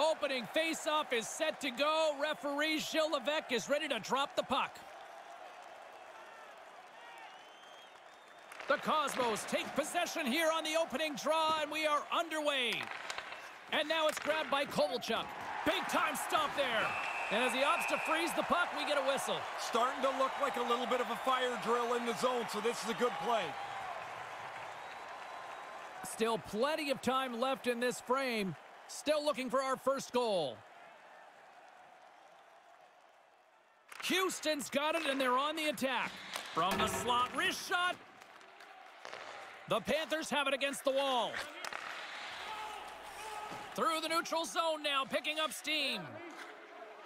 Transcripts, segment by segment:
Opening face-off is set to go. Referee Gilles Levesque is ready to drop the puck. The Cosmos take possession here on the opening draw, and we are underway. And now it's grabbed by Kovalchuk. Big time stop there. And as he opts to freeze the puck, we get a whistle. Starting to look like a little bit of a fire drill in the zone, so this is a good play. Still plenty of time left in this frame. Still looking for our first goal. Houston's got it, and they're on the attack. From the slot, wrist shot. The Panthers have it against the wall. Through the neutral zone now, picking up steam.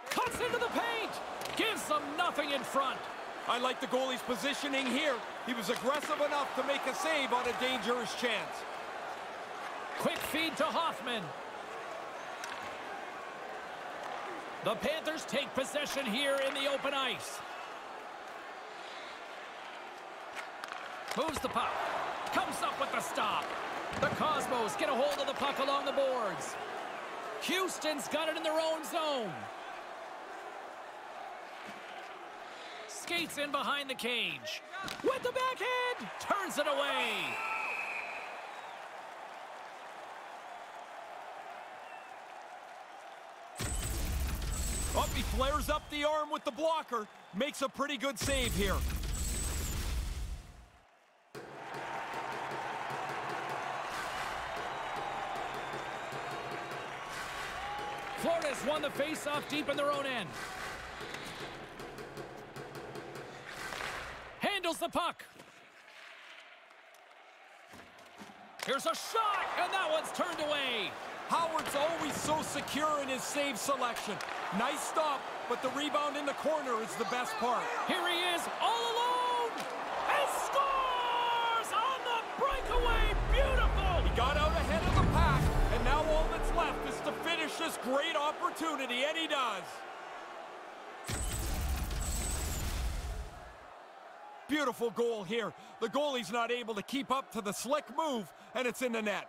Cuts into the paint. Gives them nothing in front. I like the goalie's positioning here. He was aggressive enough to make a save on a dangerous chance. Quick feed to Hoffman. The Panthers take possession here in the open ice. Moves the puck. Comes up with the stop. The Cosmos get a hold of the puck along the boards. Houston's got it in their own zone. Skates in behind the cage. With the backhand, turns it away. Up, he flares up the arm with the blocker. Makes a pretty good save here. Florida's won the face-off deep in their own end. Handles the puck. Here's a shot, and that one's turned away. Howard's always so secure in his save selection. Nice stop, but the rebound in the corner is the best part. Here he is, all alone, and scores on the breakaway. Beautiful. He got out ahead of the pack, and now all that's left is to finish this great opportunity, and he does. Beautiful goal here. The goalie's not able to keep up to the slick move, and it's in the net.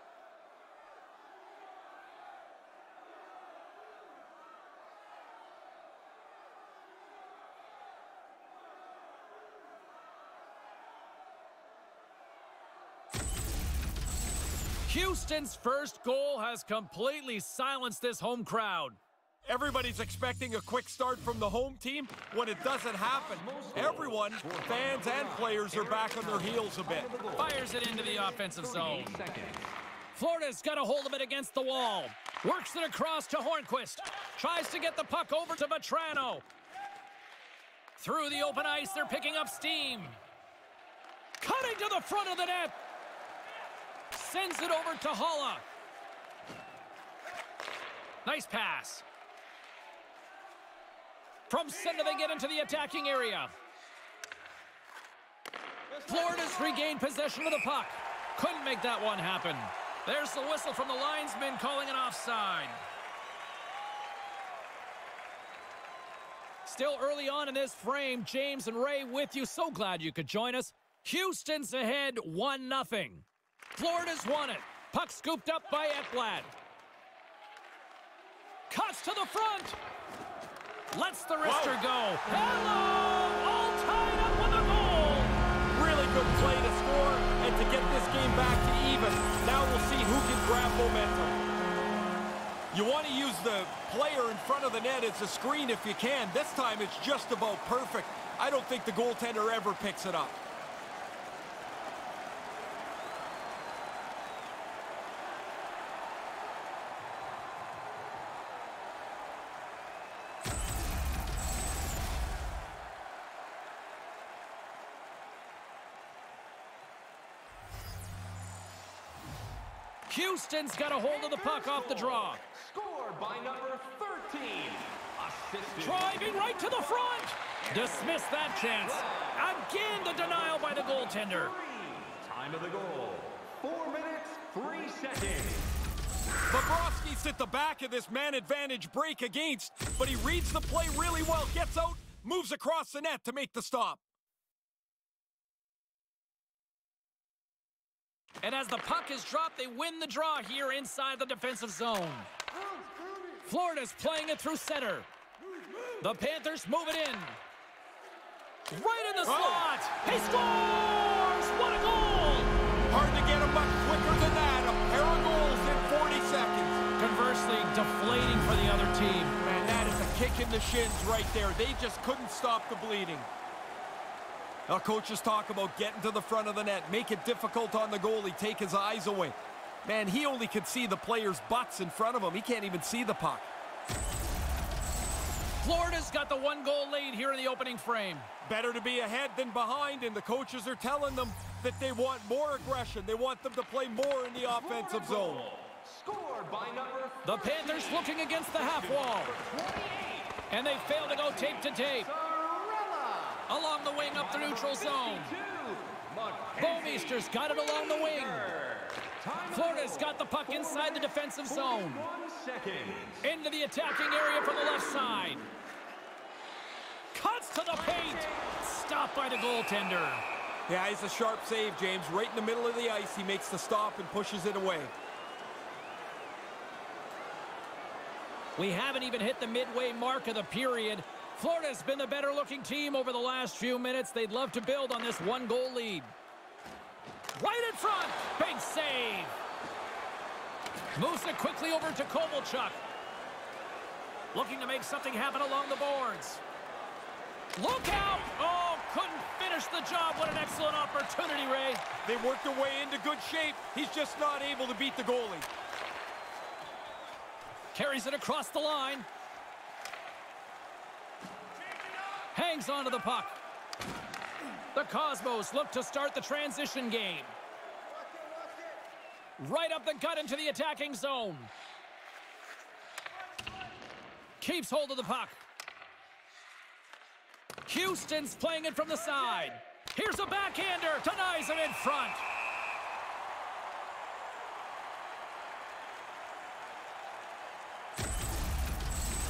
Houston's first goal has completely silenced this home crowd. Everybody's expecting a quick start from the home team. When it doesn't happen, everyone, fans and players, are back on their heels a bit. Fires it into the offensive zone. Florida's got a hold of it against the wall. Works it across to Hornqvist. Tries to get the puck over to Vatrano. Through the open ice, they're picking up steam. Cutting to the front of the net. Sends it over to Holla. Nice pass. From center, they get into the attacking area. Florida's regained possession of the puck. Couldn't make that one happen. There's the whistle from the linesman calling an offside. Still early on in this frame, James and Ray with you. So glad you could join us. Houston's ahead 1-0. Florida's won it. Puck scooped up by Ekblad. Cuts to the front. Lets the wrister go. Hello! All tied up with a goal. Really good play to score and to get this game back to even. Now we'll see who can grab momentum. You want to use the player in front of the net as a screen if you can. This time it's just about perfect. I don't think the goaltender ever picks it up. Houston's got a hold of the puck off the draw. Scored by number 13. Assisted. Driving right to the front. Dismiss that chance. Again, the denial by the goaltender. Time of the goal. Four minutes, three seconds. Bobrovsky's at the back of this man advantage break against, but he reads the play really well, gets out, moves across the net to make the stop. And as the puck is dropped, they win the draw here inside the defensive zone. Florida's playing it through center. The Panthers move it in. Right in the oh. slot. He scores! What a goal! Hard to get him much quicker than that. A pair of goals in 40 seconds. Conversely, deflating for the other team. Man, that is a kick in the shins right there. They just couldn't stop the bleeding. Now, coaches talk about getting to the front of the net, make it difficult on the goalie, take his eyes away. Man, he only can see the players' butts in front of him. He can't even see the puck. Florida's got the one goal lead here in the opening frame. Better to be ahead than behind, and the coaches are telling them that they want more aggression. They want them to play more in the offensive zone. Scored by number The Panthers looking against the half wall. And they fail to go tape to tape. Along the wing up the neutral zone. 52. Bouwmeester's got it along the wing. Florida's got the puck inside the defensive zone. Into the attacking area from the left side. Cuts to the paint. Stopped by the goaltender. Yeah, he's a sharp save, James. Right in the middle of the ice, he makes the stop and pushes it away. We haven't even hit the midway mark of the period. Florida's been the better looking team over the last few minutes. They'd love to build on this one goal lead. Right in front. Big save. Moves it quickly over to Kovalchuk. Looking to make something happen along the boards. Look out! Oh, couldn't finish the job. What an excellent opportunity, Ray. They worked their way into good shape. He's just not able to beat the goalie. Carries it across the line. Hangs onto the puck. The Cosmos look to start the transition game. Right up the gut into the attacking zone. Keeps hold of the puck. Houston's playing it from the side. Here's a backhander. Denies him in front.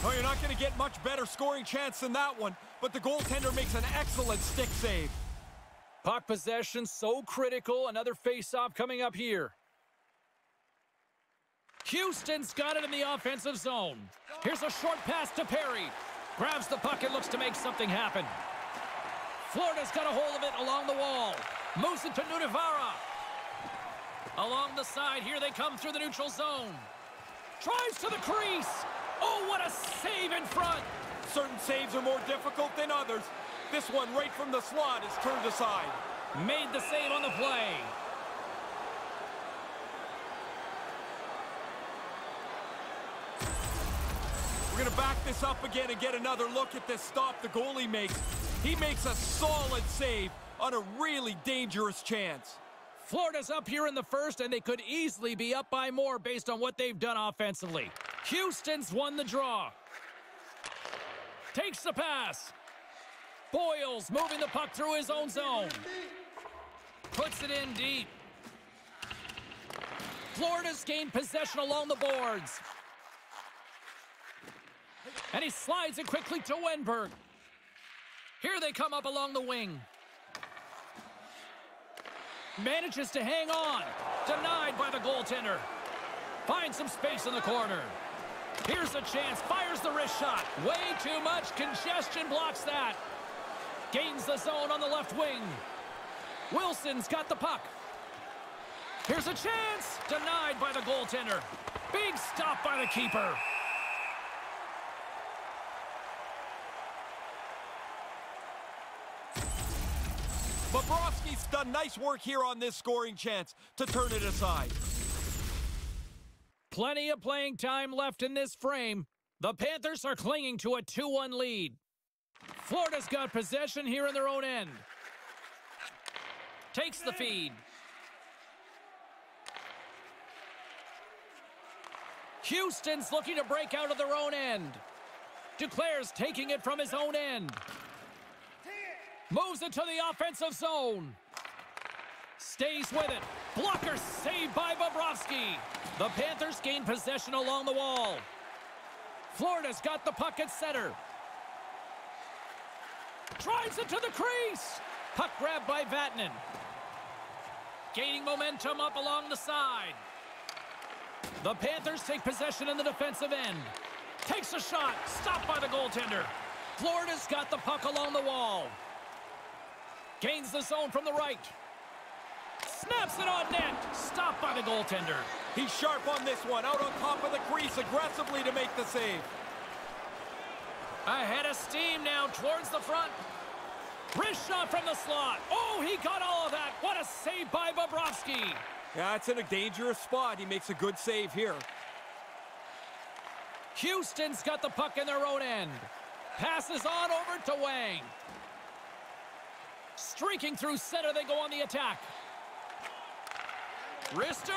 Oh, you're not going to get much better scoring chance than that one, but the goaltender makes an excellent stick save. Puck possession so critical. Another face-off coming up here. Houston's got it in the offensive zone. Here's a short pass to Perry. Grabs the puck and looks to make something happen. Florida's got a hold of it along the wall. Moves it to Nutivaara. Along the side, here they come through the neutral zone. Tries to the crease. Oh, what a save in front. Certain saves are more difficult than others. This one right from the slot is turned aside. Made the save on the play. We're going to back this up again and get another look at this stop the goalie makes. He makes a solid save on a really dangerous chance. Florida's up here in the first, and they could easily be up by more based on what they've done offensively. Houston's won the draw. Takes the pass. Boyles moving the puck through his own zone. Puts it in deep. Florida's gained possession along the boards. And he slides it quickly to Wennberg. Here they come up along the wing. Manages to hang on. Denied by the goaltender. Finds some space in the corner. Here's a chance. Fires the wrist shot. Way too much congestion blocks that. Gains the zone on the left wing. Wilson's got the puck. Here's a chance. Denied by the goaltender. Big stop by the keeper. Bobrovsky's done nice work here on this scoring chance to turn it aside. Plenty of playing time left in this frame. The Panthers are clinging to a 2-1 lead. Florida's got possession here in their own end. Takes the feed. Houston's looking to break out of their own end. Declares taking it from his own end. Moves it to the offensive zone. Stays with it. Blocker saved by Bobrovsky. The Panthers gain possession along the wall. Florida's got the puck at center. Drives it to the crease. Puck grabbed by Vatanen. Gaining momentum up along the side. The Panthers take possession in the defensive end. Takes a shot. Stopped by the goaltender. Florida's got the puck along the wall. Gains the zone from the right. Snaps it on net. Stopped by the goaltender. He's sharp on this one. Out on top of the crease aggressively to make the save. Ahead of steam now towards the front. Wrist shot from the slot. Oh, he got all of that. What a save by Bobrovsky. Yeah, it's in a dangerous spot. He makes a good save here. Houston's got the puck in their own end. Passes on over to Wang. Streaking through center, they go on the attack. Wrister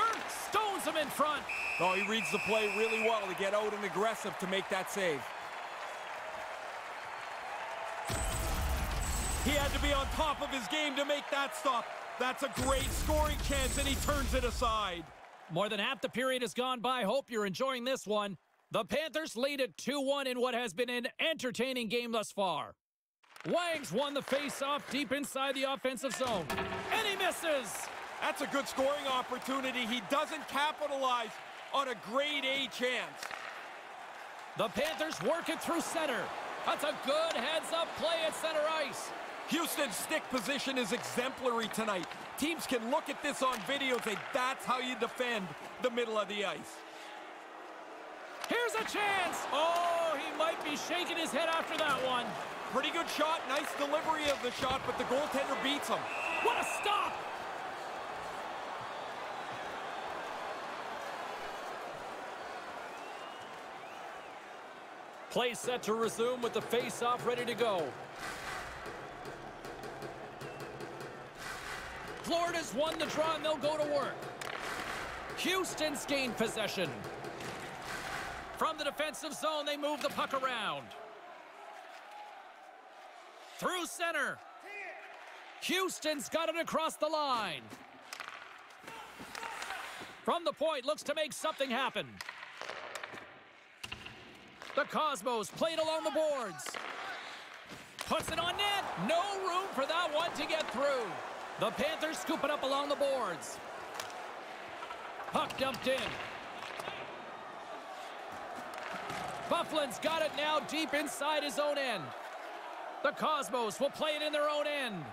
stones him in front. Oh, he reads the play really well to get out and aggressive to make that save. He had to be on top of his game to make that stop. That's a great scoring chance, and he turns it aside. More than half the period has gone by. Hope you're enjoying this one. The Panthers lead it 2-1 in what has been an entertaining game thus far. Wangs won the face-off deep inside the offensive zone. And he misses! That's a good scoring opportunity. He doesn't capitalize on a grade A chance. The Panthers work it through center. That's a good heads-up play at center ice. Houston's stick position is exemplary tonight. Teams can look at this on video and say that's how you defend the middle of the ice. Here's a chance. Oh, he might be shaking his head after that one. Pretty good shot, nice delivery of the shot, but the goaltender beats him. What a stop! Play set to resume with the face-off ready to go. Florida's won the draw and they'll go to work. Houston's gained possession. From the defensive zone, they move the puck around. Through center. Houston's got it across the line. From the point, looks to make something happen. The Cosmos played along the boards. Puts it on net. No room for that one to get through. The Panthers scoop it up along the boards. Puck dumped in. Byfuglien's got it now deep inside his own end. The Cosmos will play it in their own end.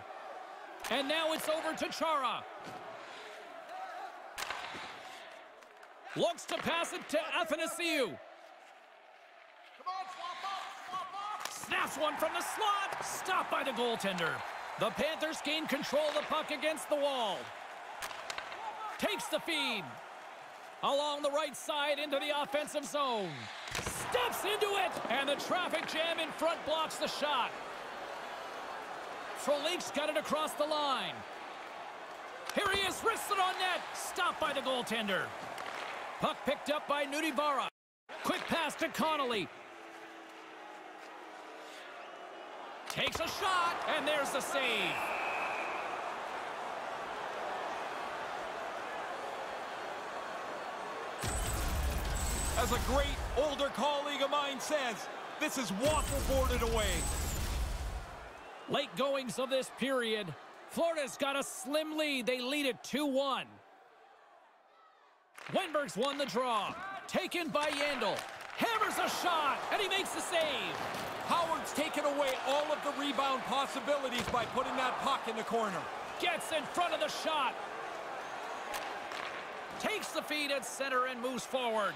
And now it's over to Chara. Looks to pass it to Athanasiou. Snaps one from the slot. Stopped by the goaltender. The Panthers gain control of the puck against the wall. Takes the feed. Along the right side into the offensive zone. Steps into it. And the traffic jam in front blocks the shot. Frolik's got it across the line. Here he is, wristed on net. Stopped by the goaltender. Puck picked up by Nutivaara. Quick pass to Connolly. Takes a shot, and there's the save. As a great older colleague of mine says, this is waffle boarded away. Late goings of this period. Florida's got a slim lead. They lead it 2-1. Wennberg's won the draw. Taken by Yandle. Hammers a shot, and he makes the save. Howard's taken away all of the rebound possibilities by putting that puck in the corner. Gets in front of the shot. Takes the feed at center and moves forward.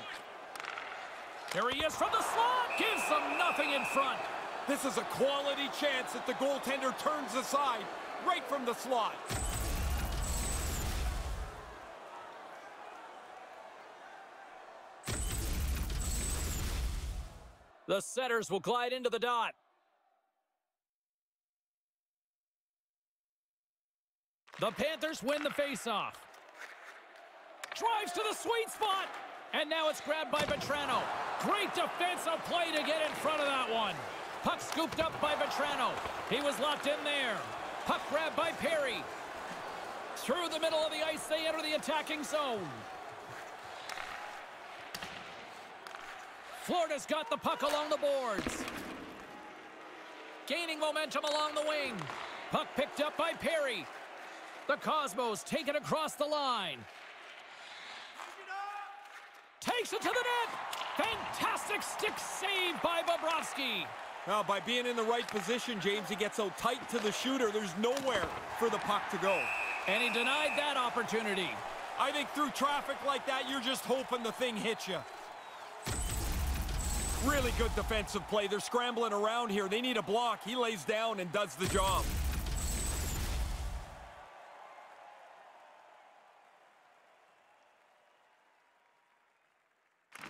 Here he is from the slot. Gives them nothing in front. This is a quality chance that the goaltender turns aside right from the slot. The setters will glide into the dot. The Panthers win the faceoff. Drives to the sweet spot. And now it's grabbed by Vatrano. Great defensive play to get in front of that one. Puck scooped up by Vatrano. He was locked in there. Puck grabbed by Perry. Through the middle of the ice, they enter the attacking zone. Florida's got the puck along the boards. Gaining momentum along the wing. Puck picked up by Perry. The Cosmos take it across the line. Takes it to the net. Fantastic stick save by Bobrovsky. Now, by being in the right position, James, he gets so tight to the shooter, there's nowhere for the puck to go. And he denied that opportunity. I think through traffic like that, you're just hoping the thing hits you. Really good defensive play. They're scrambling around here. They need a block. He lays down and does the job.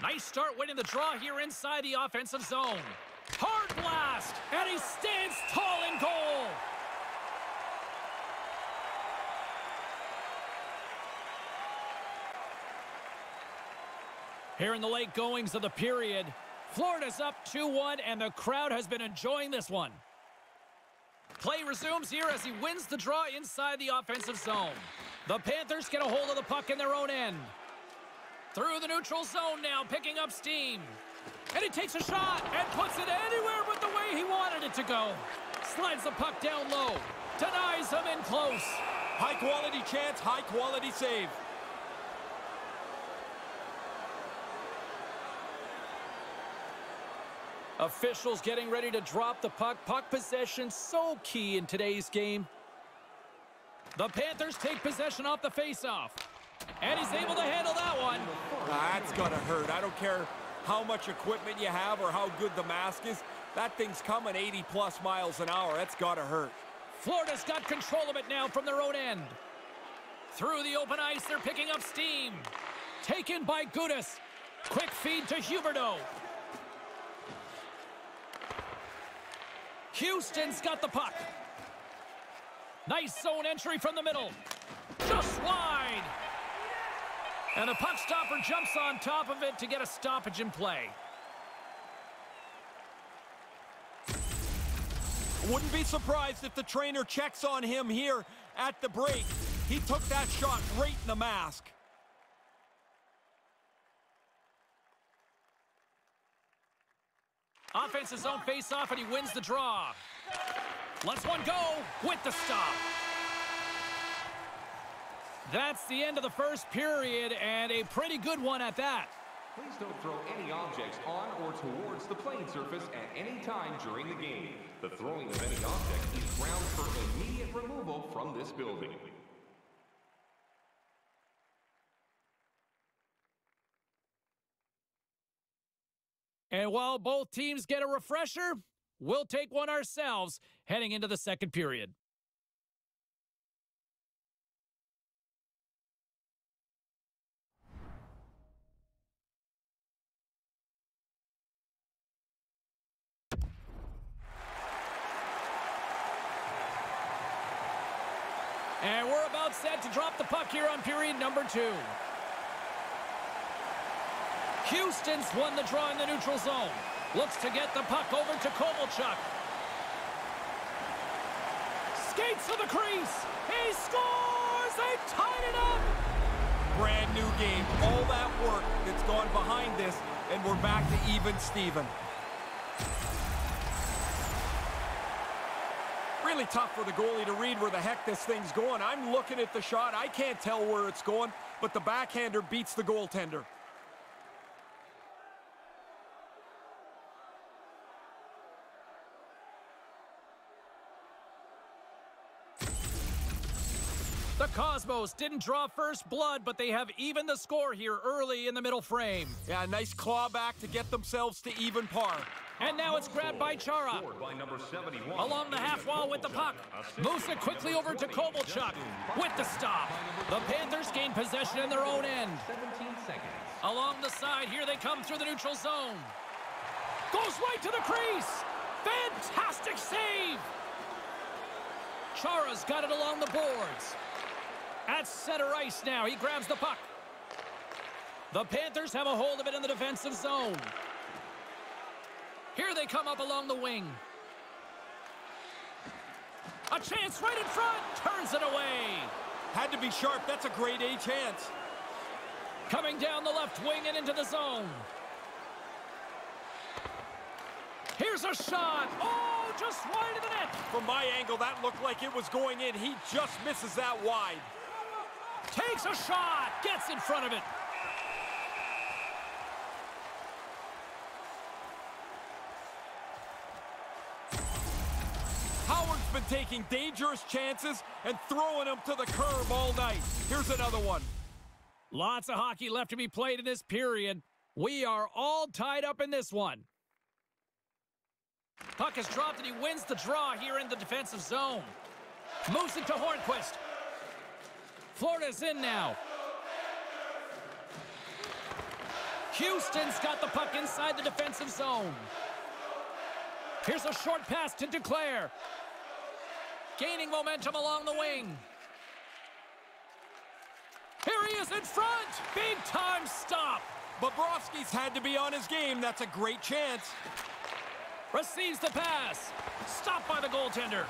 Nice start winning the draw here inside the offensive zone. Hard blast, and he stands tall in goal. Here in the late goings of the period, Florida's up 2-1, and the crowd has been enjoying this one. Play resumes here as he wins the draw inside the offensive zone. The Panthers get a hold of the puck in their own end. Through the neutral zone now, picking up steam. And he takes a shot and puts it anywhere but the way he wanted it to go. Slides the puck down low. Denies him in close. High quality chance, high quality save. Officials getting ready to drop the puck. Puck possession so key in today's game. The Panthers take possession off the faceoff. And he's able to handle that one. That's gonna hurt. I don't care how much equipment you have or how good the mask is. That thing's coming 80 plus miles an hour. That's gotta hurt. Florida's got control of it now from their own end. Through the open ice, they're picking up steam. Taken by Gudas. Quick feed to Huberdeau. Houston's got the puck. Nice zone entry from the middle. Just wide. And the puck stopper jumps on top of it to get a stoppage in play. Wouldn't be surprised if the trainer checks on him here at the break. He took that shot right in the mask. Offense's zone face-off, and he wins the draw. Let's one go with the stop. That's the end of the first period, and a pretty good one at that. Please don't throw any objects on or towards the playing surface at any time during the game. The throwing of any object is grounds for immediate removal from this building. And while both teams get a refresher, we'll take one ourselves heading into the second period. And we're about set to drop the puck here on period number two. Houston's won the draw in the neutral zone. Looks to get the puck over to Kovalchuk. Skates to the crease. He scores! They tied it up! Brand new game. All that work that's gone behind this, and we're back to even Steven. Really tough for the goalie to read where the heck this thing's going. I'm looking at the shot. I can't tell where it's going, but the backhander beats the goaltender. Cosmos didn't draw first blood, but they have even the score here early in the middle frame. Yeah, nice claw back to get themselves to even par. And now it's grabbed by Chara. By number 71. Along the half wall with the puck. Moves it quickly over to Kovalchuk with the stop. The Panthers gain possession in their own end. 17 seconds. Along the side, here they come through the neutral zone. Goes right to the crease. Fantastic save. Chara's got it along the boards. At center ice now, he grabs the puck. The Panthers have a hold of it in the defensive zone. Here they come up along the wing. A chance right in front, turns it away. Had to be sharp. That's a great A chance. Coming down the left wing and into the zone. Here's a shot. Oh, just wide of the net. From my angle, that looked like it was going in. He just misses that wide. Takes a shot. Gets in front of it. Howard's been taking dangerous chances and throwing them to the curb all night. Here's another one. Lots of hockey left to be played in this period. We are all tied up in this one. Puck is dropped and he wins the draw here in the defensive zone. Moves it to Hornqvist. Florida's in now. Houston's got the puck inside the defensive zone. Here's a short pass to Duclair. Gaining momentum along the wing. Here he is in front. Big time stop. Bobrovsky's had to be on his game. That's a great chance. Receives the pass. Stopped by the goaltender.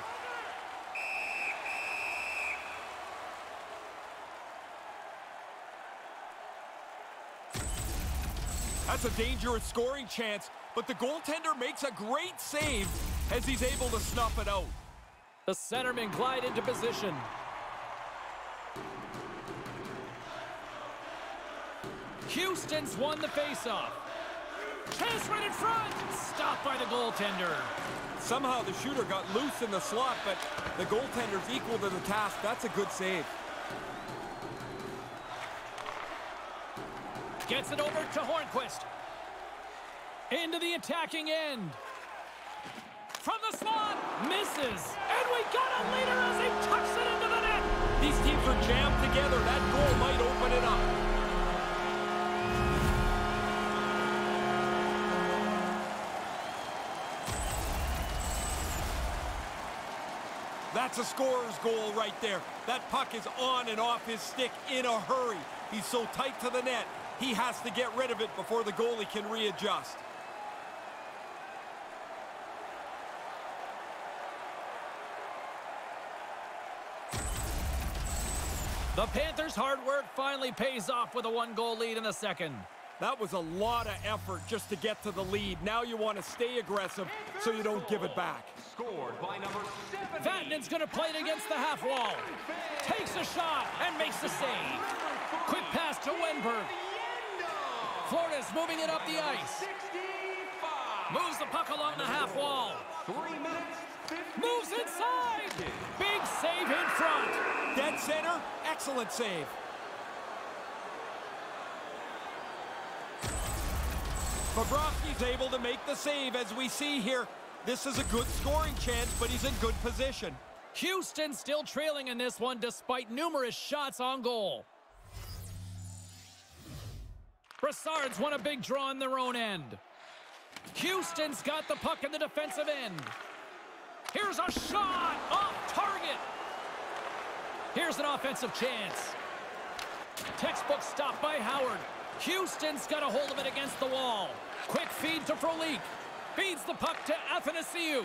That's a dangerous scoring chance, but the goaltender makes a great save as he's able to snuff it out. The centerman glide into position. Houston's won the faceoff. Chance right in front. Stopped by the goaltender. Somehow the shooter got loose in the slot, but the goaltender's equal to the task. That's a good save. Gets it over to Hornqvist. Into the attacking end. From the slot, misses. And we got a leader as he tucks it into the net. These teams are jammed together. That goal might open it up. That's a scorer's goal right there. That puck is on and off his stick in a hurry. He's so tight to the net, he has to get rid of it before the goalie can readjust. The Panthers' hard work finally pays off with a one-goal lead in the second. That was a lot of effort just to get to the lead. Now you want to stay aggressive so you don't give it back. Scored by number 70. Vatanen's going to play it against the half wall. Takes a shot and makes the save. Quick pass to Wennberg. Florida's moving it up the ice. 65. Moves the puck along the half wall. Three minutes, Moves inside. Big save in front. Dead center, excellent save. Bobrovsky's able to make the save as we see here. This is a good scoring chance, but he's in good position. Houston still trailing in this one despite numerous shots on goal. Brassard's won a big draw in their own end. Houston's got the puck in the defensive end. Here's a shot off target. Here's an offensive chance. Textbook stop by Howard. Houston's got a hold of it against the wall. Quick feed to Frolik. Feeds the puck to Athanasiou.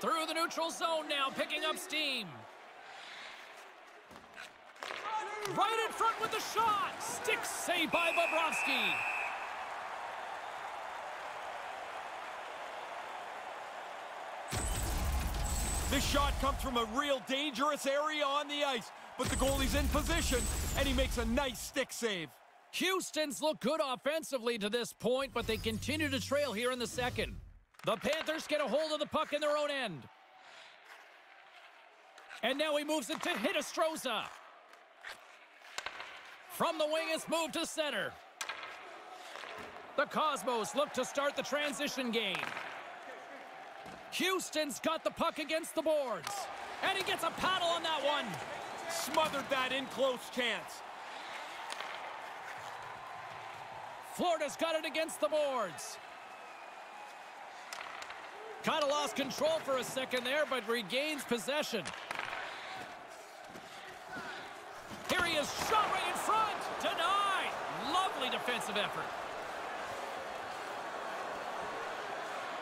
Through the neutral zone now, picking up steam. Right in front with the shot. Stick save by Bobrovsky. This shot comes from a real dangerous area on the ice, but the goalie's in position, and he makes a nice stick save. Houston's look good offensively to this point, but they continue to trail here in the second. The Panthers get a hold of the puck in their own end. And now he moves it to Hitastroza. From the wing, it's moved to center. The Cosmos look to start the transition game. Houston's got the puck against the boards. And he gets a paddle on that one. Smothered that in close chance. Florida's got it against the boards. Kind of lost control for a second there, but regains possession. Here he is, shot right in front. Denied. Lovely defensive effort.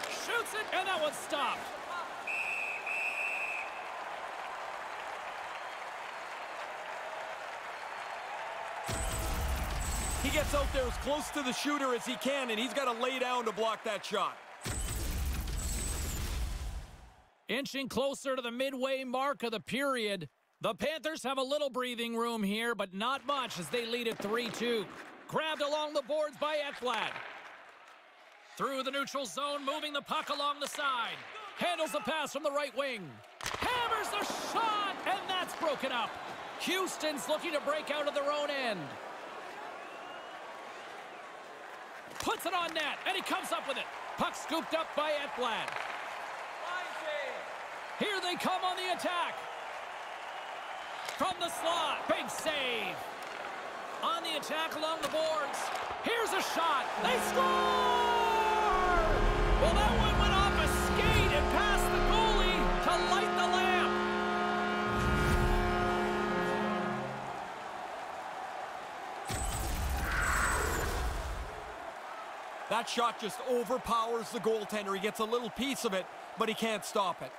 Shoots it, and that one's stopped. He gets out there as close to the shooter as he can, and he's got to lay down to block that shot. Inching closer to the midway mark of the period. The Panthers have a little breathing room here, but not much as they lead at 3-2. Grabbed along the boards by Ekblad. Through the neutral zone, moving the puck along the side. Handles the pass from the right wing. Hammers the shot, and that's broken up. Houston's looking to break out of their own end. Puts it on net, and he comes up with it. Puck scooped up by Ekblad. Here they come on the attack. From the slot, big save. On the attack along the boards. Here's a shot. They score! Well, that one went off a skate and past the goalie to light the lamp. That shot just overpowers the goaltender. He gets a little piece of it, but he can't stop it.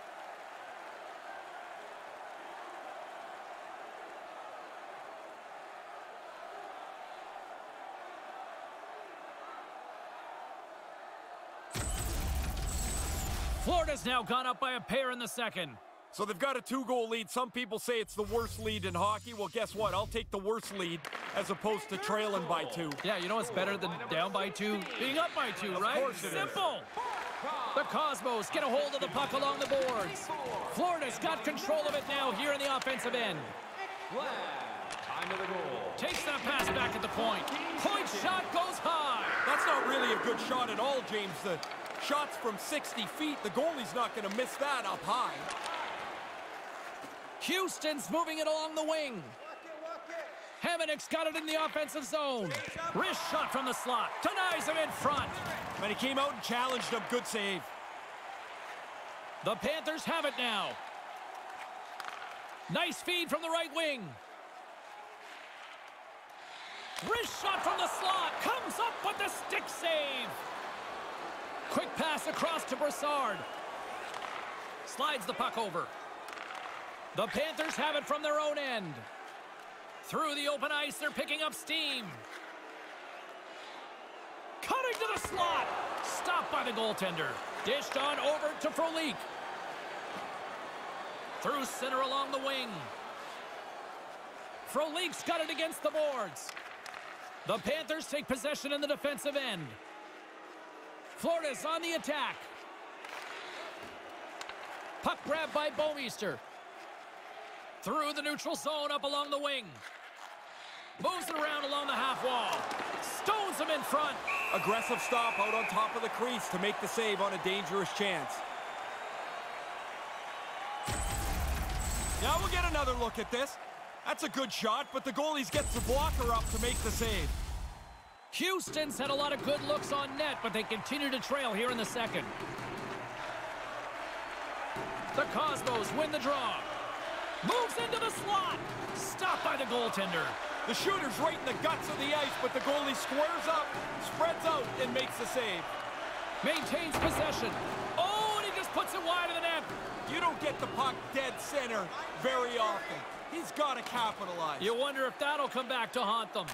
Now gone up by a pair in the second. So they've got a two-goal lead. Some people say it's the worst lead in hockey. Well, guess what? I'll take the worst lead as opposed to trailing by two. Yeah, you know what's better than down by two? Being up by two, right? course it is. Simple. The Cosmos get a hold of the puck along the boards. Florida's got control of it now here in the offensive end. Time of the goal. Takes that pass back at the point. Point shot goes high. That's not really a good shot at all, James. The shot's from 60 feet. The goalie's not going to miss that up high. Houston's moving it along the wing. Hamonic's got it in the offensive zone. Wrist shot from the slot. Denies him in front. But he came out and challenged him. Good save. The Panthers have it now. Nice feed from the right wing. Wrist shot from the slot. Comes up with the stick save. Quick pass across to Brassard. Slides the puck over. The Panthers have it from their own end. Through the open ice, they're picking up steam. Cutting to the slot. Stopped by the goaltender. Dished on over to Frolik. Through center along the wing. Frolik's got it against the boards. The Panthers take possession in the defensive end. Florida's on the attack. Puck grab by Bouwmeester. Through the neutral zone up along the wing. Moves it around along the half wall. Stones him in front. Aggressive stop out on top of the crease to make the save on a dangerous chance. Now we'll get another look at this. That's a good shot, but the goalies gets the blocker up to make the save. Houston's had a lot of good looks on net, but they continue to trail here in the second. The Cosmos win the draw. Moves into the slot. Stopped by the goaltender. The shooter's right in the guts of the ice, but the goalie squares up, spreads out, and makes the save. Maintains possession. Oh, and he just puts it wide of the net. You don't get the puck dead center very often. He's got to capitalize. You wonder if that'll come back to haunt them.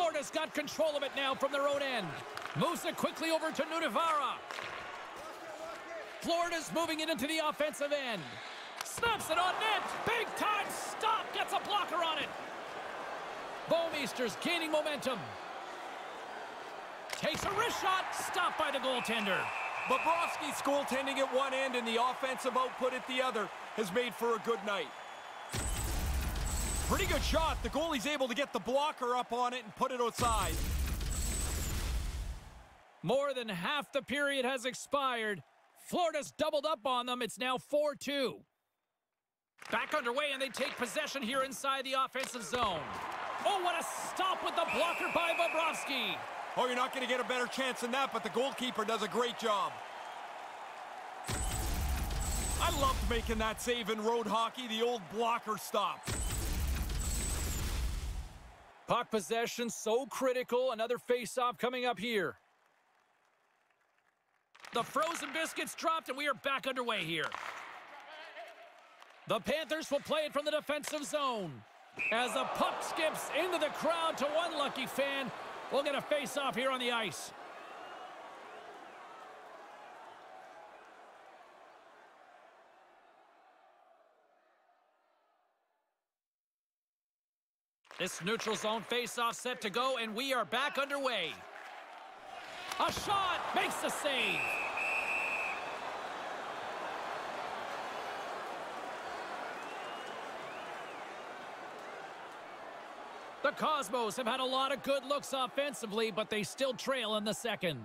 Florida's got control of it now from their own end. Moves it quickly over to Nutivaara. Florida's moving it into the offensive end. Snaps it on net. Big time stop. Gets a blocker on it. Bouwmeester's gaining momentum. Takes a wrist shot. Stopped by the goaltender. Bobrovsky's goaltending at one end and the offensive output at the other has made for a good night. Pretty good shot. The goalie's able to get the blocker up on it and put it outside. More than half the period has expired. Florida's doubled up on them. It's now 4-2. Back underway, and they take possession here inside the offensive zone. Oh, what a stop with the blocker by Bobrovsky. Oh, you're not going to get a better chance than that, but the goalkeeper does a great job. I loved making that save in road hockey, the old blocker stop. Puck possession so critical. Another face-off coming up here. The frozen biscuits dropped, and we are back underway here. The Panthers will play it from the defensive zone. As the puck skips into the crowd to one lucky fan, we'll get a face-off here on the ice. This neutral zone face-off set to go, and we are back underway. A shot makes the save. The Cosmos have had a lot of good looks offensively, but they still trail in the second.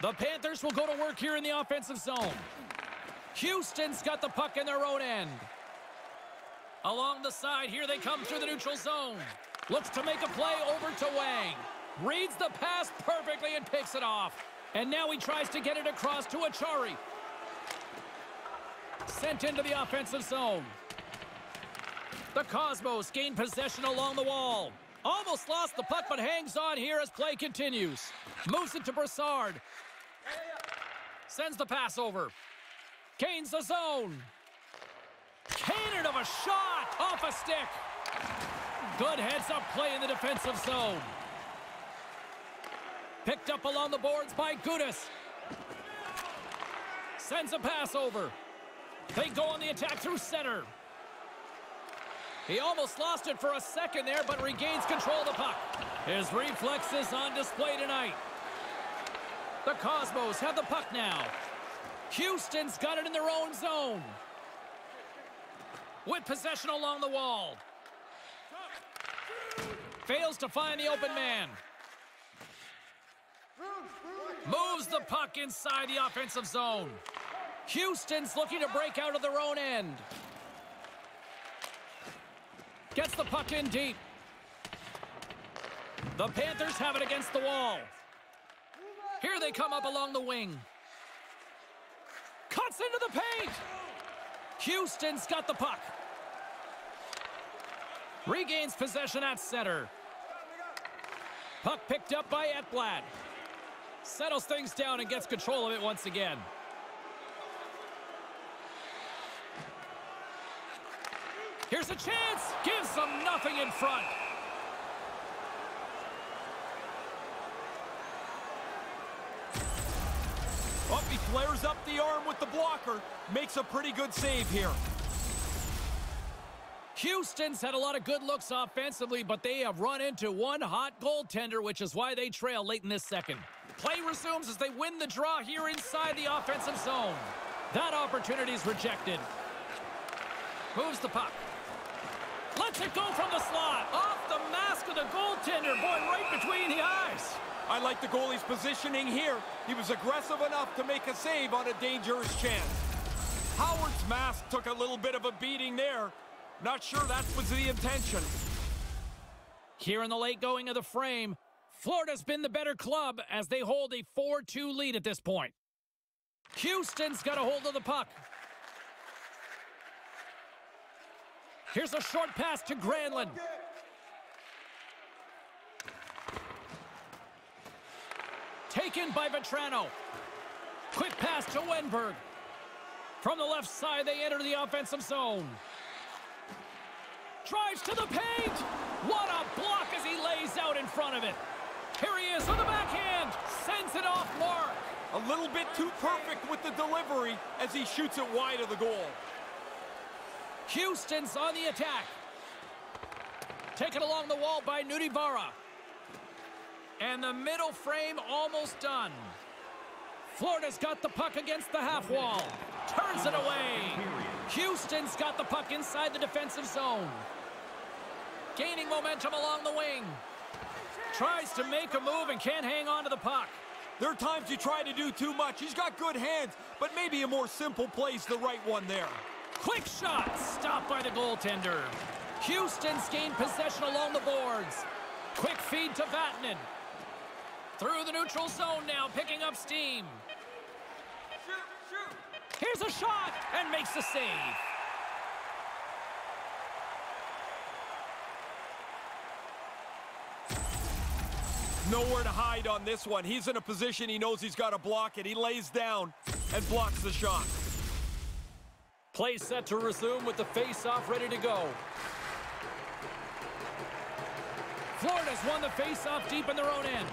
The Panthers will go to work here in the offensive zone. Houston's got the puck in their own end. Along the side, here they come through the neutral zone. Looks to make a play over to Wang. Reads the pass perfectly and picks it off. And now he tries to get it across to Acciari. Sent into the offensive zone. The Cosmos gain possession along the wall. Almost lost the puck, but hangs on here as play continues. Moves it to Brassard. Sends the pass over. Gains the zone. Cannon of a shot off a stick. Good heads-up play in the defensive zone. Picked up along the boards by Gudas. Sends a pass over. They go on the attack through center. He almost lost it for a second there, but regains control of the puck. His reflexes on display tonight. The Cosmos have the puck now. Houston's got it in their own zone. With possession along the wall. Fails to find the open man. Moves the puck inside the offensive zone. Houston's looking to break out of their own end. Gets the puck in deep. The Panthers have it against the wall. Here they come up along the wing. Cuts into the paint. Houston's got the puck. Regains possession at center. Puck picked up by Ekblad. Settles things down and gets control of it once again. Here's a chance. Gives them nothing in front. Up, he flares up the arm with the blocker. Makes a pretty good save here. Houston's had a lot of good looks offensively, but they have run into one hot goaltender, which is why they trail late in this second. Play resumes as they win the draw here inside the offensive zone. That opportunity is rejected. Moves the puck. Lets it go from the slot. Off the mask of the goaltender. Boy, right between the eyes. I like the goalie's positioning here. He was aggressive enough to make a save on a dangerous chance. Howard's mask took a little bit of a beating there. Not sure that was the intention. Here in the late going of the frame, Florida's been the better club as they hold a 4-2 lead at this point. Houston's got a hold of the puck. Here's a short pass to Granlund. Taken by Vatrano. Quick pass to Wennberg. From the left side, they enter the offensive zone. Drives to the paint. What a block as he lays out in front of it. Here he is on the backhand. Sends it off mark. A little bit too perfect with the delivery as he shoots it wide of the goal. Houston's on the attack. Taken along the wall by Nutivaara. And the middle frame almost done. Florida's got the puck against the half wall. Turns it away. Houston's got the puck inside the defensive zone. Gaining momentum along the wing. Tries to make a move and can't hang on to the puck. There are times you try to do too much. He's got good hands, but maybe a more simple play's the right one there. Quick shot, stopped by the goaltender. Houston's gained possession along the boards. Quick feed to Vatanen. Through the neutral zone now, picking up steam. Here's a shot, and makes the save. Nowhere to hide on this one. He's in a position he knows he's got to block it. He lays down and blocks the shot. Play set to resume with the face-off ready to go. Florida's won the face-off deep in their own end.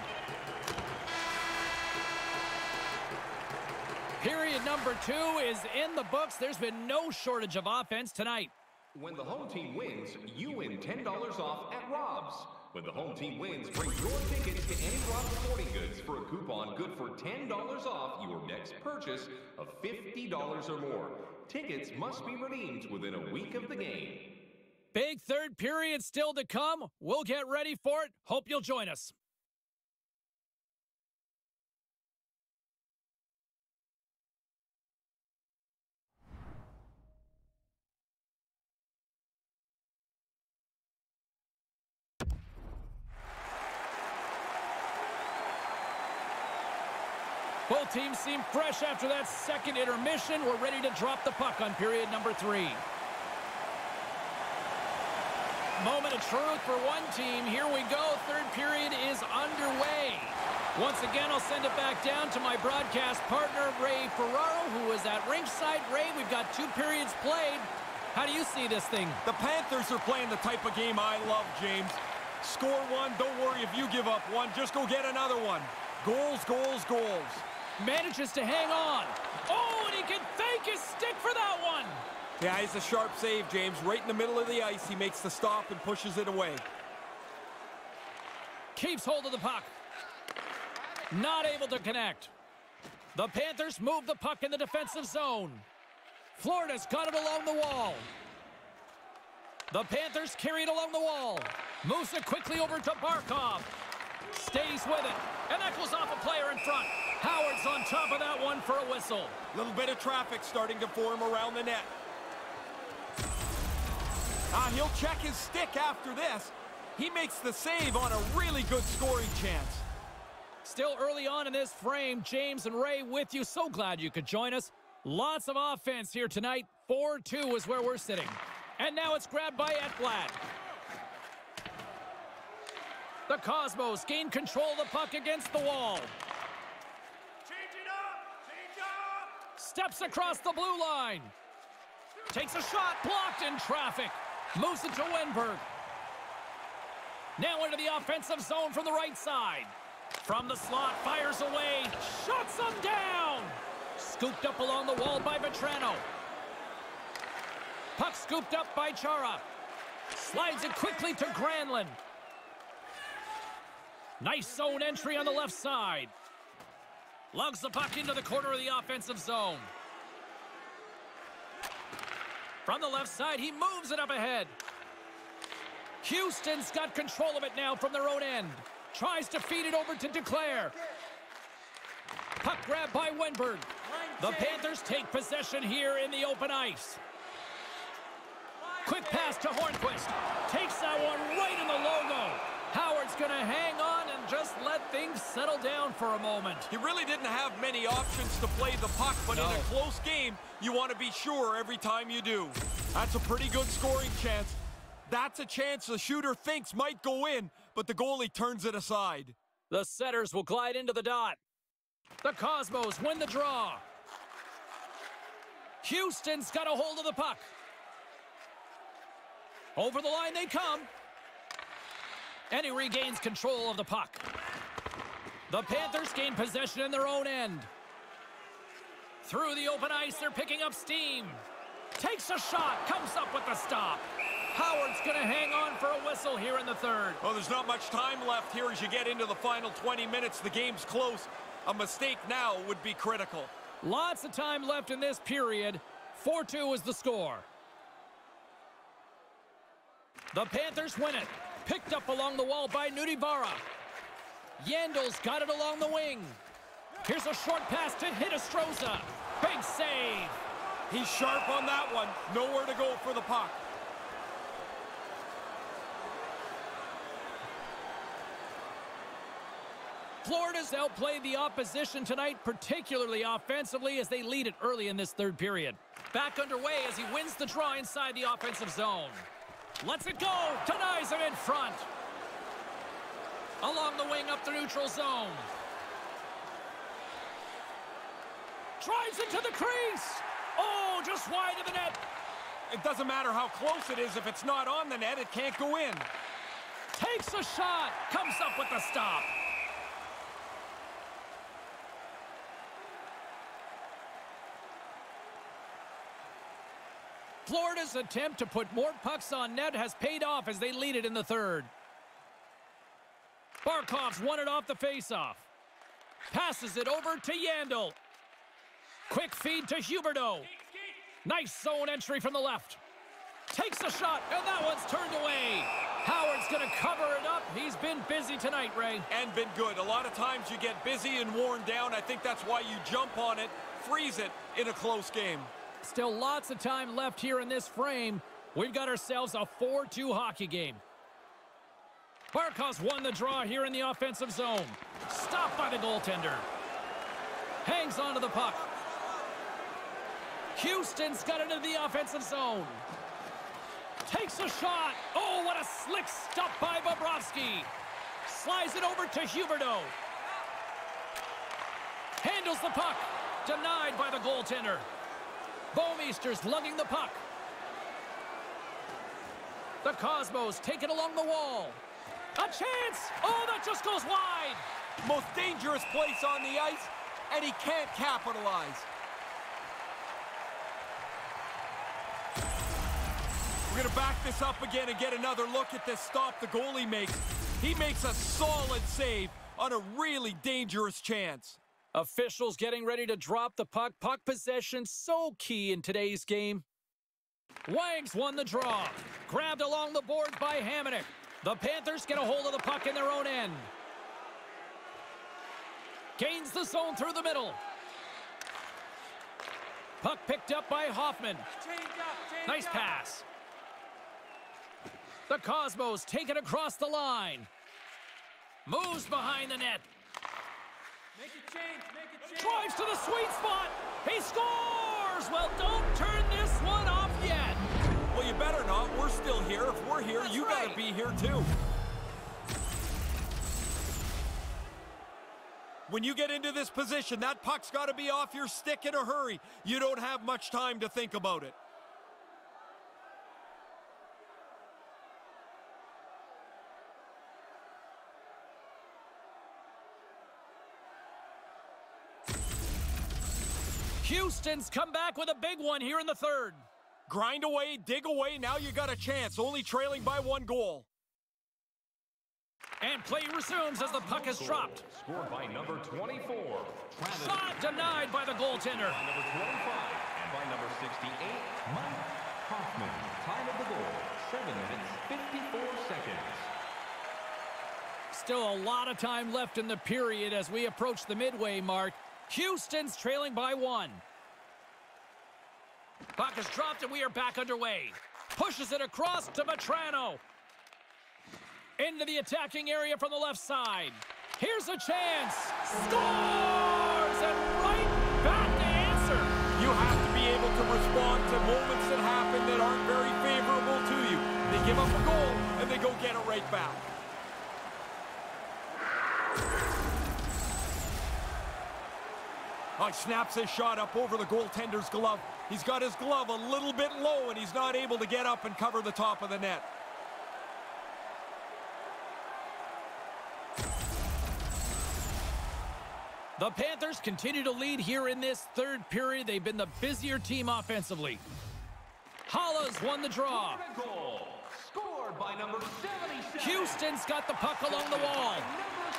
Period number two is in the books. There's been no shortage of offense tonight. When the home team wins, you win $10 off at Rob's. When the home team wins, bring your tickets to any Rob's Sporting Goods for a coupon good for $10 off your next purchase of $50 or more. Tickets must be redeemed within a week of the game. Big third period still to come. We'll get ready for it. Hope you'll join us. Both teams seem fresh after that second intermission. We're ready to drop the puck on period number three. Moment of truth for one team. Here we go. Third period is underway. Once again, I'll send it back down to my broadcast partner, Ray Ferraro, who is at ringside. Ray, we've got two periods played. How do you see this thing? The Panthers are playing the type of game I love, James. Score one, don't worry if you give up one. Just go get another one. Goals, goals, goals. Manages to hang on. Oh, and he can fake his stick for that one. Yeah, he's a sharp save, James. Right in the middle of the ice, he makes the stop and pushes it away. Keeps hold of the puck. Not able to connect. The Panthers move the puck in the defensive zone. Florida's got it along the wall. The Panthers carry it along the wall. Moves it quickly over to Barkov. Stays with it. And that goes off a player in front. Howard's on top of that one for a whistle. Little bit of traffic starting to form around the net. Ah, he'll check his stick after this. He makes the save on a really good scoring chance. Still early on in this frame, James and Ray with you. So glad you could join us. Lots of offense here tonight. 4-2 is where we're sitting. And now it's grabbed by Ekblad. The Cosmos gain control of the puck against the wall. Change it up! Change up! Steps across the blue line. Takes a shot, blocked in traffic. Moves it to Wennberg. Now into the offensive zone from the right side. From the slot, fires away, shuts them down. Scooped up along the wall by Vatrano. Puck scooped up by Chara. Slides it quickly to Granlund. Nice zone entry on the left side. Lugs the puck into the corner of the offensive zone. From the left side, he moves it up ahead. Houston's got control of it now from their own end. Tries to feed it over to Duclair. Puck grab by Wennberg. The Panthers take possession here in the open ice. Quick pass to Hornqvist. Takes that one right in the logo. Howard's going to hang on just let things settle down for a moment. He really didn't have many options to play the puck, but No. in a close game, you want to be sure every time you do. That's a pretty good scoring chance. That's a chance the shooter thinks might go in, but the goalie turns it aside. The setters will glide into the dot. The Cosmos win the draw. Houston's got a hold of the puck. Over the line they come. And he regains control of the puck. The Panthers gain possession in their own end. Through the open ice, they're picking up steam. Takes a shot, comes up with the stop. Howard's going to hang on for a whistle here in the third. Well, there's not much time left here as you get into the final 20 minutes. The game's close. A mistake now would be critical. Lots of time left in this period. 4-2 is the score. The Panthers win it. Picked up along the wall by Nutivaara. Yandle's got it along the wing. Here's a short pass to Hinostroza. Big save. He's sharp on that one. Nowhere to go for the puck. Florida's outplayed the opposition tonight, particularly offensively, as they lead it early in this third period. Back underway as he wins the draw inside the offensive zone. Lets it go, denies him in front. Along the wing up the neutral zone. Drives it to the crease. Oh, just wide of the net. It doesn't matter how close it is. If it's not on the net, it can't go in. Takes a shot, comes up with the stop. Florida's attempt to put more pucks on net has paid off as they lead it in the third. Barkov's won it off the faceoff. Passes it over to Yandle. Quick feed to Huberdeau. Nice zone entry from the left. Takes a shot, and that one's turned away. Howard's going to cover it up. He's been busy tonight, Ray. And been good. A lot of times you get busy and worn down. I think that's why you jump on it, freeze it in a close game. Still lots of time left here in this frame. We've got ourselves a 4-2 hockey game. Barkov's won the draw here in the offensive zone. Stopped by the goaltender. Hangs onto the puck. Houston's got it into the offensive zone. Takes a shot. Oh, what a slick stop by Bobrovsky. Slides it over to Huberdeau. Handles the puck. Denied by the goaltender. Bouwmeester's lugging the puck. The Cosmos take it along the wall. A chance! Oh, that just goes wide! Most dangerous place on the ice, and he can't capitalize. We're going to back this up again and get another look at this stop the goalie makes. He makes a solid save on a really dangerous chance. Officials getting ready to drop the puck. Puck possession so key in today's game. Wangs won the draw. Grabbed along the board by Hamonic. The Panthers get a hold of the puck in their own end. Gains the zone through the middle. Puck picked up by Hoffman. Nice pass. The Cosmos take it across the line. Moves behind the net. Make a change, make a change. Drives to the sweet spot. He scores! Well, don't turn this one off yet. Well, you better not. We're still here. If we're here, That's you got to be here too. When you get into this position, that puck's got to be off your stick in a hurry. You don't have much time to think about it. Houston's come back with a big one here in the third. Grind away, dig away, now you got a chance, only trailing by one goal. And play resumes as the puck is dropped. Scored by number 24, Shot denied by the goaltender. By number 25 and by number 68, Mike Hoffman. Time of the goal, 7 minutes, 54 seconds. Still a lot of time left in the period as we approach the midway mark. Houston's trailing by one. Puck is dropped and we are back underway. Pushes it across to Matrano. Into the attacking area from the left side. Here's a chance. Scores! And right back to answer. You have to be able to respond to moments that happen that aren't very favorable to you. They give up a goal, and they go get it right back. Oh, snaps his shot up over the goaltender's glove. He's got his glove a little bit low, and he's not able to get up and cover the top of the net. The Panthers continue to lead here in this third period. They've been the busier team offensively. Hollis won the draw. Goal, scored by number 77. Houston's got the puck along the wall.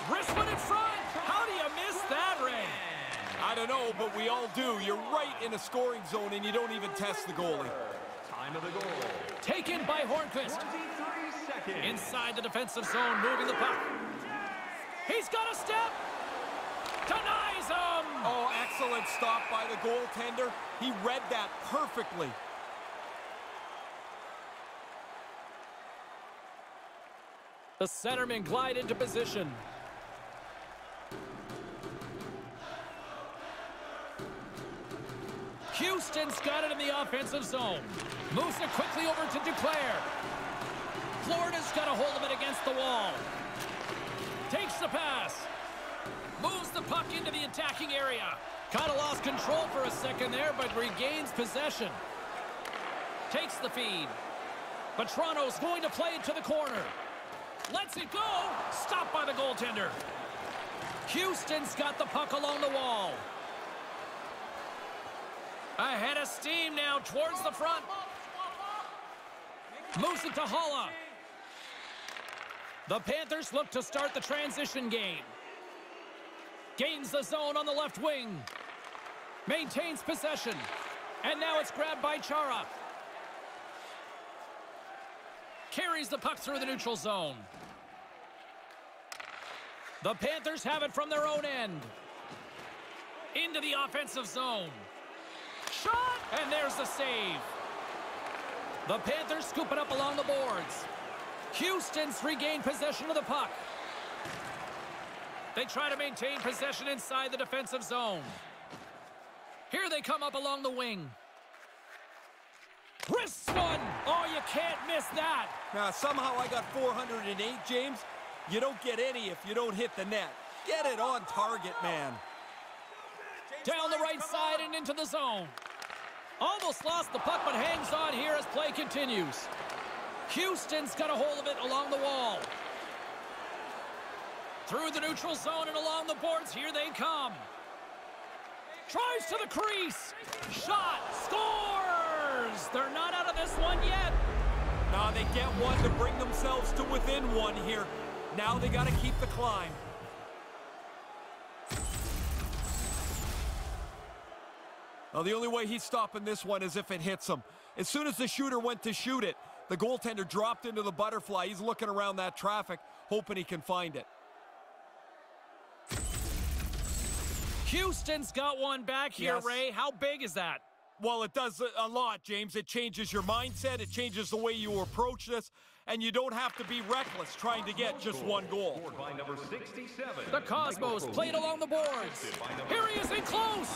Wristman in front. How do you miss that, Ray? I don't know, but we all do. You're right in a scoring zone, and you don't even test the goalie. Time of the goal, Taken by Hornqvist. Inside the defensive zone, moving the puck. He's got a step. Denies him. Oh, excellent stop by the goaltender. He read that perfectly. The centerman glide into position. Houston's got it in the offensive zone. Moves it quickly over to Duclair. Florida's got a hold of it against the wall. Takes the pass. Moves the puck into the attacking area. Kind of lost control for a second there, but regains possession. Takes the feed. Petrano's going to play it to the corner. Lets it go. Stopped by the goaltender. Houston's got the puck along the wall. Ahead of steam now towards the front. Moves it to Holla. The Panthers look to start the transition game. Gains the zone on the left wing. Maintains possession. And now it's grabbed by Chara. Carries the puck through the neutral zone. The Panthers have it from their own end. Into the offensive zone. Shot! And there's the save. The Panthers scoop it up along the boards. Houston's regained possession of the puck. They try to maintain possession inside the defensive zone. Here they come up along the wing. Wrists one! Oh, you can't miss that! Now, somehow I got 408, James. You don't get any if you don't hit the net. Get it on target, man. Down the right side and into the zone. Almost lost the puck, but hangs on here as play continues. Houston's got a hold of it along the wall. Through the neutral zone and along the boards, here they come. Tries to the crease. Shot. Scores. They're not out of this one yet. Now they get one to bring themselves to within one here. Now they got to keep the climb. Well, the only way he's stopping this one is if it hits him. As soon as the shooter went to shoot it, the goaltender dropped into the butterfly. He's looking around that traffic, hoping he can find it. Houston's got one back here, Yes. Ray. How big is that? Well, it does a lot, James. It changes your mindset. It changes the way you approach this. And you don't have to be reckless trying to get just one goal. By number 67. The Cosmos played along the boards. Assisted by number Here he is in close.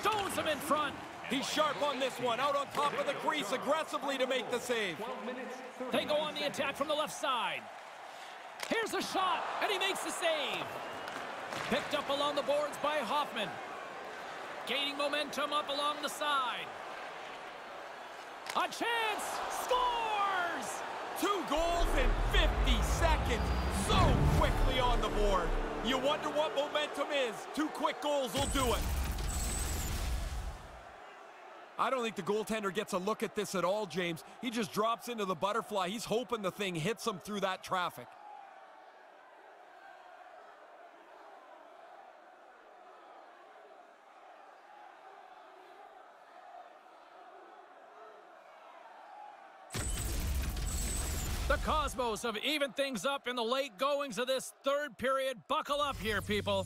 Stones him in front. He's sharp on this one, out on top of the crease aggressively to make the save. 12 minutes, They go on the attack from the left side. Here's a shot, and he makes the save. Picked up along the boards by Hoffman. Gaining momentum up along the side. A chance! Scores! Two goals in 50 seconds. So quickly on the board. You wonder what momentum is. Two quick goals will do it. I don't think the goaltender gets a look at this at all, James. He just drops into the butterfly. He's hoping the thing hits him through that traffic. Cosmos have evened things up in the late goings of this third period. Buckle up here, people.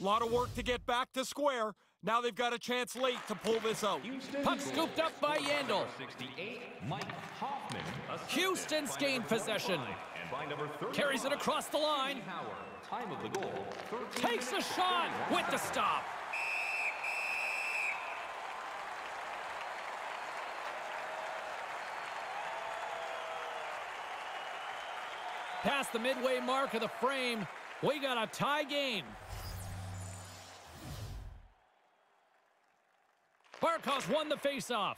A lot of work to get back to square. Now they've got a chance late to pull this out. Houston Puck scooped up by Yandle. 68, Mike Hoffman. Houston's gained possession. And by number Carries it across the line. Time of the goal, Takes a shot with the stop. Past the midway mark of the frame, we got a tie game. Barkov's won the faceoff.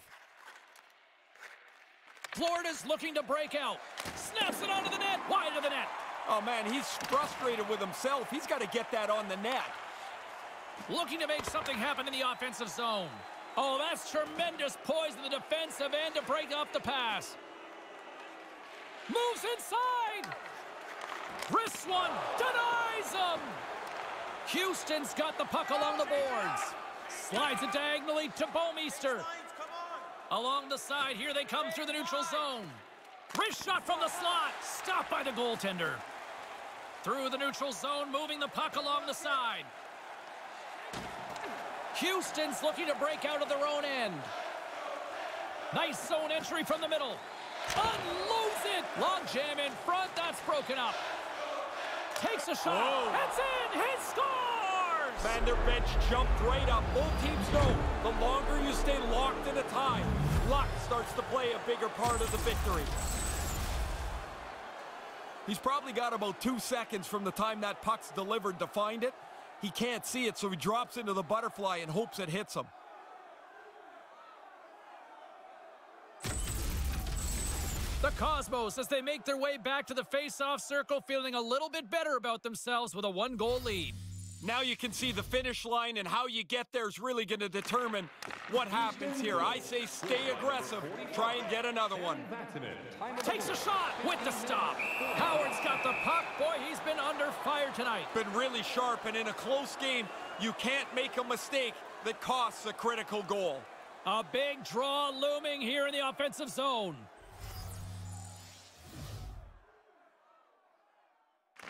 Florida's looking to break out. Snaps it onto the net, wide of the net. Oh, man, he's frustrated with himself. He's got to get that on the net. looking to make something happen in the offensive zone. Oh, that's tremendous poise in the defensive end to break off the pass. Moves inside. Wrists one, denies him. Houston's got the puck along the boards. Slides it diagonally to Bouwmeester. Along the side, here they come through the neutral zone. Wrist shot from the slot, stopped by the goaltender. Through the neutral zone, moving the puck along the side. Houston's looking to break out of their own end. Nice zone entry from the middle. Unloads it. Long jam in front. That's broken up. Takes a shot. Whoa. That's in. He scores. Man, their bench jumped right up. Both teams know the longer you stay locked in a tie, luck starts to play a bigger part of the victory. He's probably got about two seconds from the time that puck's delivered to find it. He can't see it, so he drops into the butterfly and hopes it hits him. The Cosmos, as they make their way back to the face-off circle, feeling a little bit better about themselves with a one-goal lead. Now you can see the finish line, and how you get there is really going to determine what happens here. I say stay aggressive. Try and get another one. Takes a shot with the stop. Howard's got the puck. Boy, he's been under fire tonight. Been really sharp, and in a close game, you can't make a mistake that costs a critical goal. A big draw looming here in the offensive zone.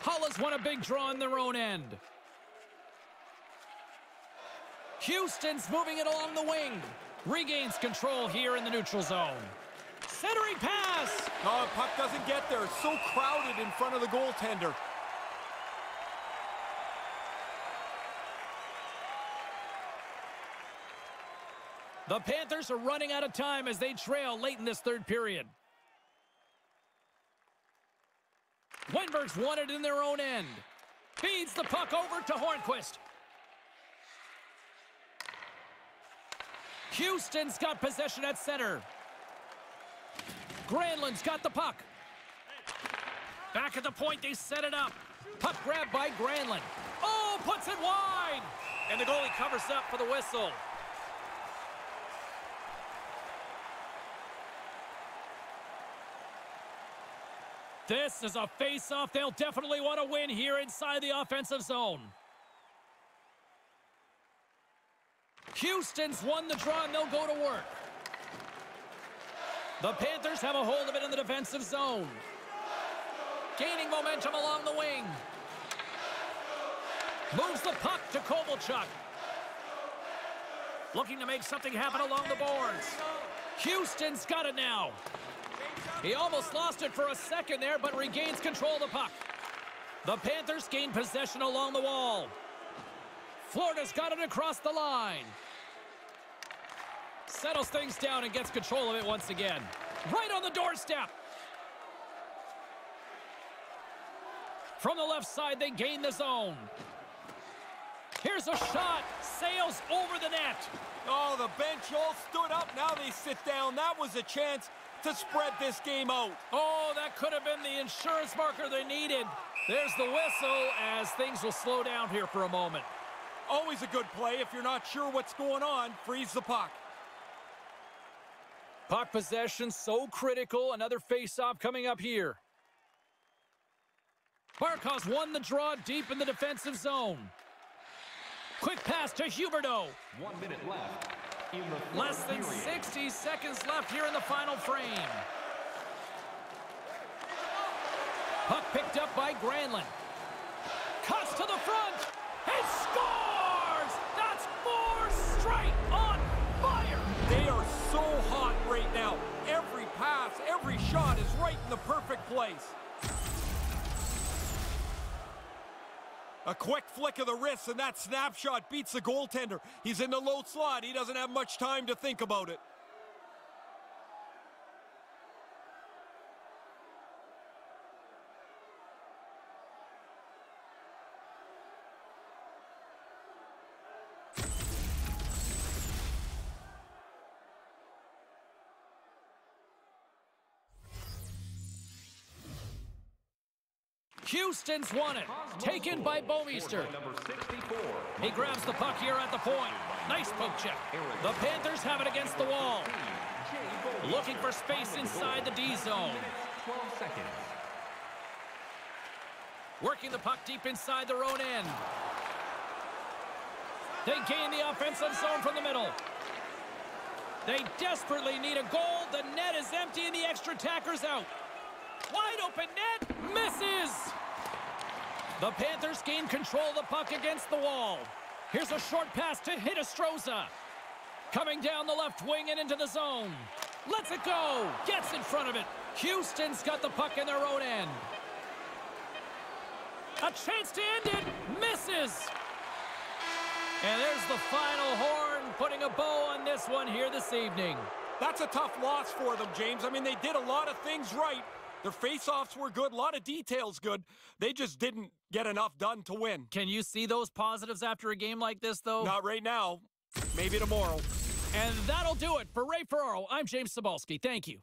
Hull has won a big draw in their own end. Houston's moving it along the wing. Regains control here in the neutral zone. Centering pass. Oh, puck doesn't get there. It's so crowded in front of the goaltender. The Panthers are running out of time as they trail late in this third period. Wennberg's won it in their own end. Feeds the puck over to Hornqvist. Houston's got possession at center. Granlund's got the puck. Back at the point, they set it up. Puck grabbed by Granlund. Oh, puts it wide! And the goalie covers up for the whistle. This is a face-off they'll definitely want to win here inside the offensive zone. Houston's won the draw and they'll go to work. The Panthers have a hold of it in the defensive zone. Gaining momentum along the wing. Moves the puck to Kovalchuk. Looking to make something happen along the boards. Houston's got it now. He almost lost it for a second there, but regains control of the puck. The Panthers gain possession along the wall. Florida's got it across the line. Settles things down and gets control of it once again. Right on the doorstep. From the left side, they gain the zone. Here's a shot. Sails over the net. Oh, the bench all stood up. Now they sit down. That was a chance to spread this game out. Oh, that could have been the insurance marker they needed. There's the whistle as things will slow down here for a moment. Always a good play. If you're not sure what's going on, freeze the puck. Puck possession so critical. Another face-off coming up here. Barkov's won the draw deep in the defensive zone. Quick pass to Huberdeau. One minute left. Less than period. 60 seconds left here in the final frame. Puck picked up by Granlund. Cuts to the front. He scores! That's four straight on fire! They are so hot right now. Every pass, every shot is right in the perfect place. A quick flick of the wrist, and that snapshot beats the goaltender. He's in the low slot. He doesn't have much time to think about it. Houston's won it. Taken by Bouwmeester. He grabs the puck here at the point. Nice poke check. The Panthers have it against the wall. Looking for space inside the D zone. 12 seconds. Working the puck deep inside their own end. They gain the offensive zone from the middle. They desperately need a goal. The net is empty and the extra attacker's out. Wide open net. Misses. The Panthers gain control of the puck against the wall. Here's a short pass to Hinostroza. Coming down the left wing and into the zone. Lets it go. Gets in front of it. Houston's got the puck in their own end. A chance to end it. Misses. And there's the final horn, putting a bow on this one here this evening. That's a tough loss for them, James. I mean, they did a lot of things right. Their face-offs were good, a lot of details good. They just didn't get enough done to win. Can you see those positives after a game like this, though? Not right now. Maybe tomorrow. And that'll do it for Ray Ferraro. I'm James Cybulski. Thank you.